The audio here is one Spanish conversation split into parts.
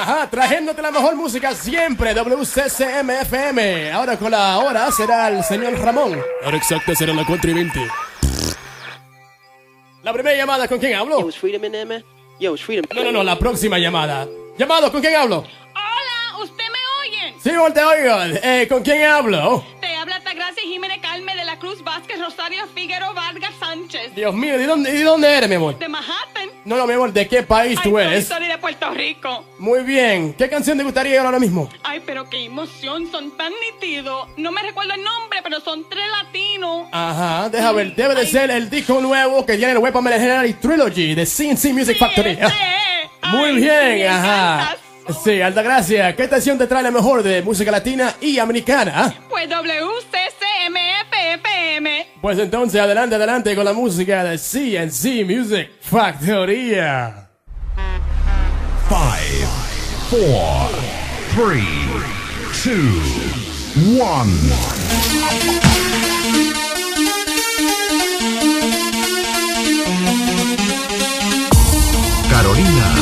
Ajá, trayéndote la mejor música siempre, WCCMFM. Ahora con la hora será el señor Ramón. Ahora exacta será la 4 y 20. La primera llamada, ¿con quién hablo? Yo, is Freedom in there, man? Yo, Freedom. No, no, no, la próxima llamada. Llamado, ¿con quién hablo? Hola, ¿usted me oye? Sí, te oigo. Eh, ¿Con quién hablo? Te habla Tagracia Jiménez la Cruz Vázquez Rosario Figueroa Vargas Sánchez. Dios mío, ¿de dónde, ¿de dónde eres, mi amor? De Manhattan. No, no, mi amor, ¿de qué país Ay, tú eres? soy de Puerto Rico. Muy bien. ¿Qué canción te gustaría ahora mismo? Ay, pero qué emoción, son tan nítidos. No me recuerdo el nombre, pero son tres latinos. Ajá, deja ver. Debe de Ay. ser el disco nuevo que tiene el Weapon Legendary Trilogy de CNC Music Factory. ese es. Muy Ay, bien, ajá. Sí, Altagracia, ¿qué estación te trae la mejor de música latina y americana? Pues WCCMFFM. Pues entonces, adelante, adelante con la música de CNC Music Factoría. Five, four, three, two, one. Carolina.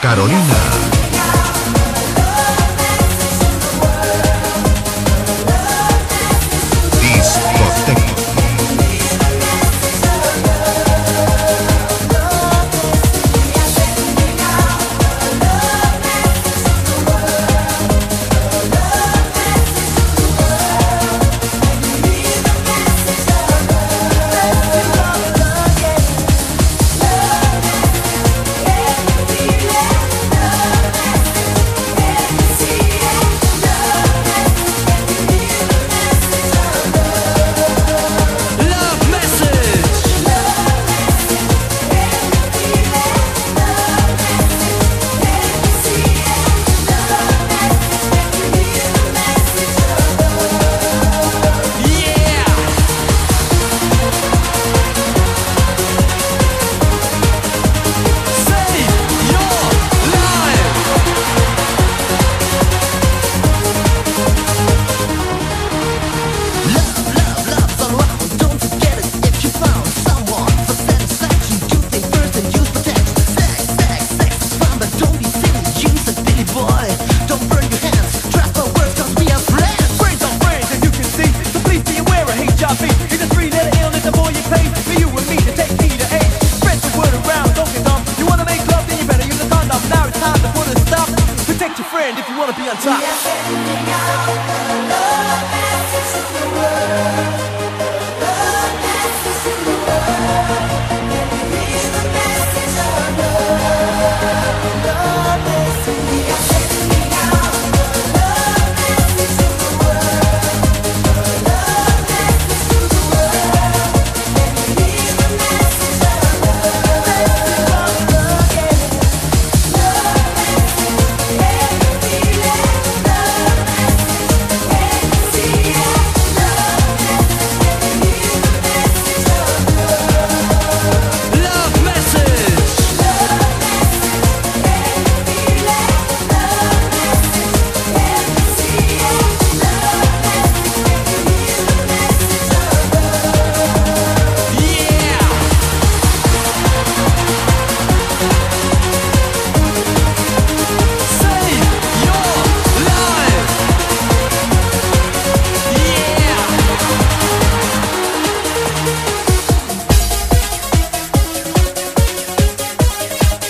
Carolina.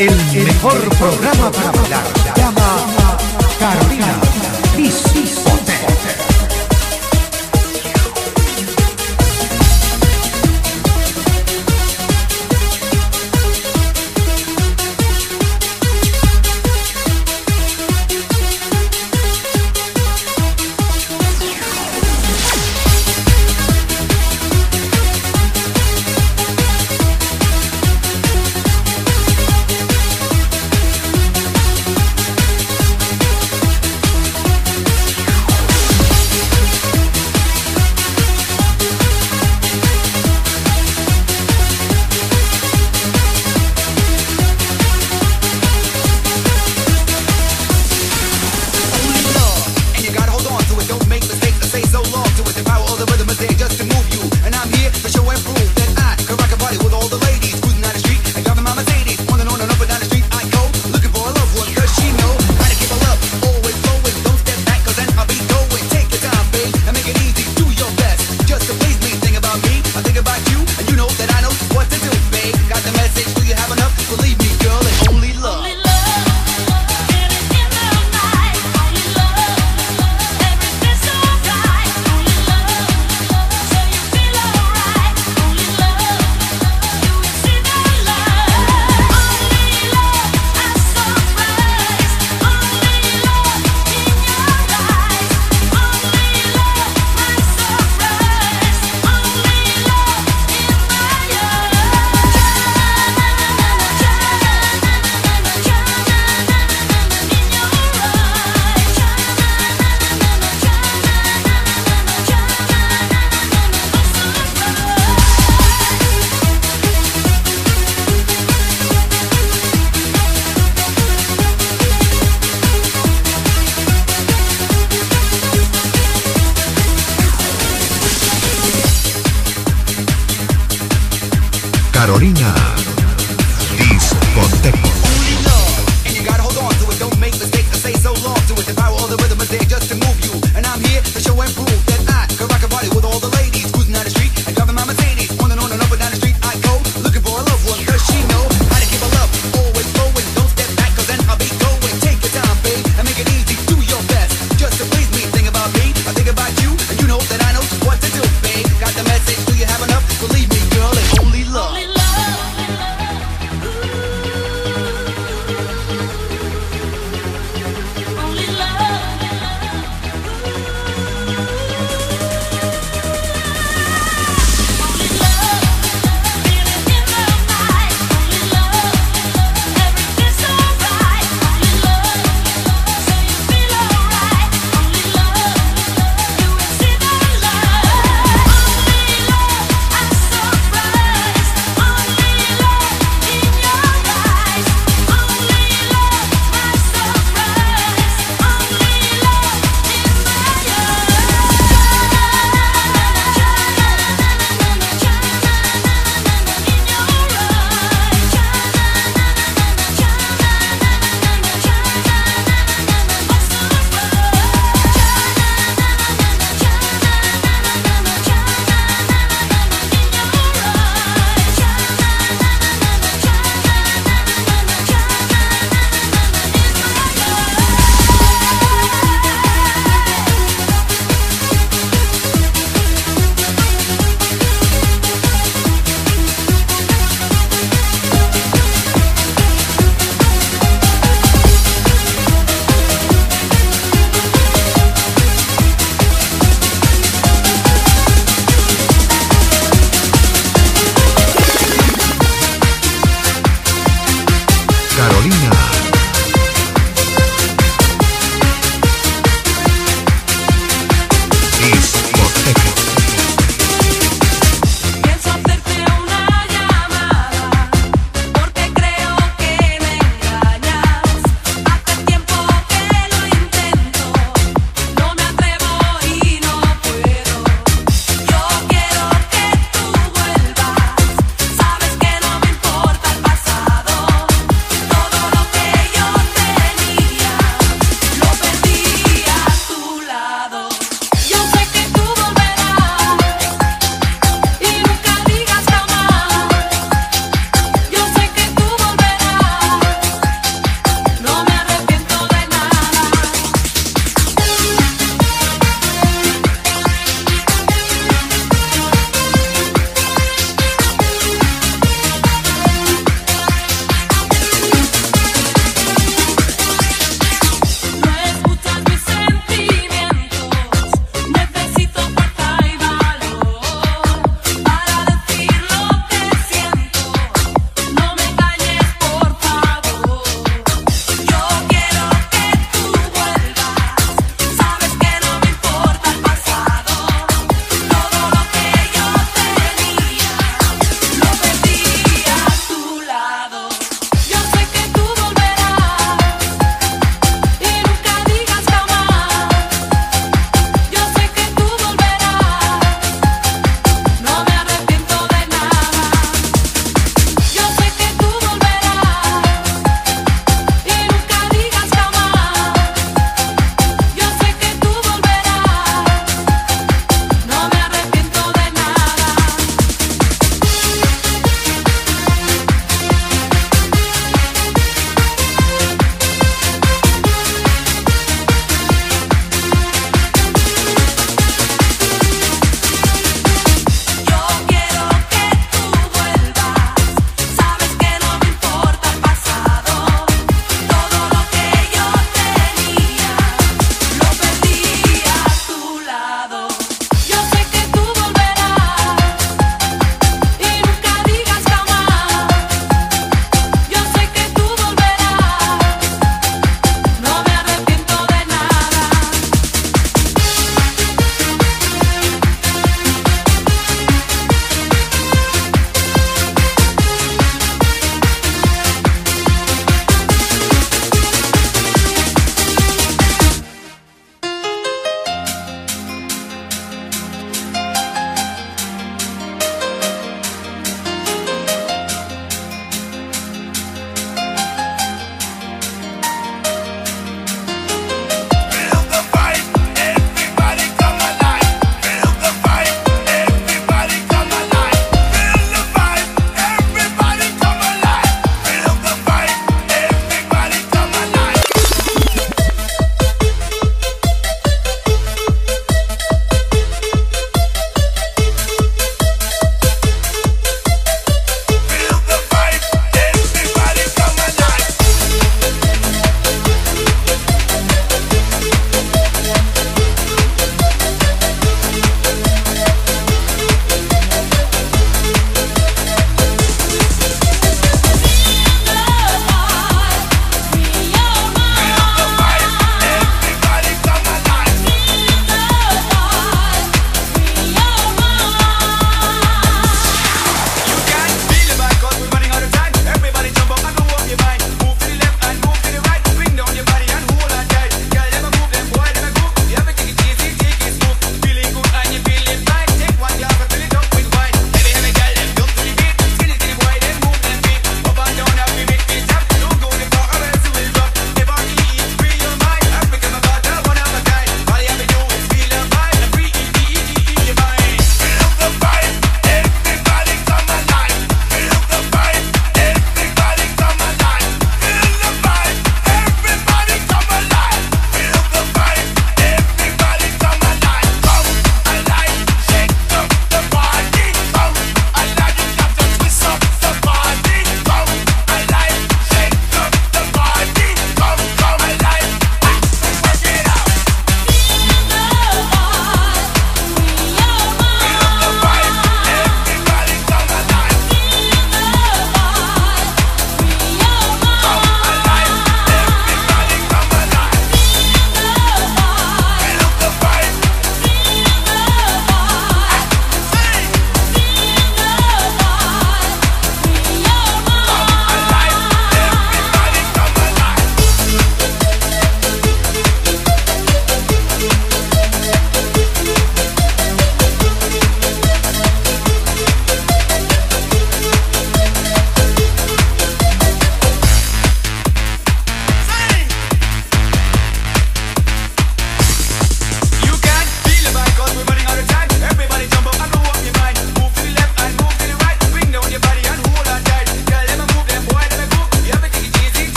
El mejor programa para bailar. Llama Carolina.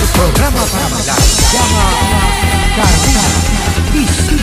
El programa para bailar. Se llama Cargar y sin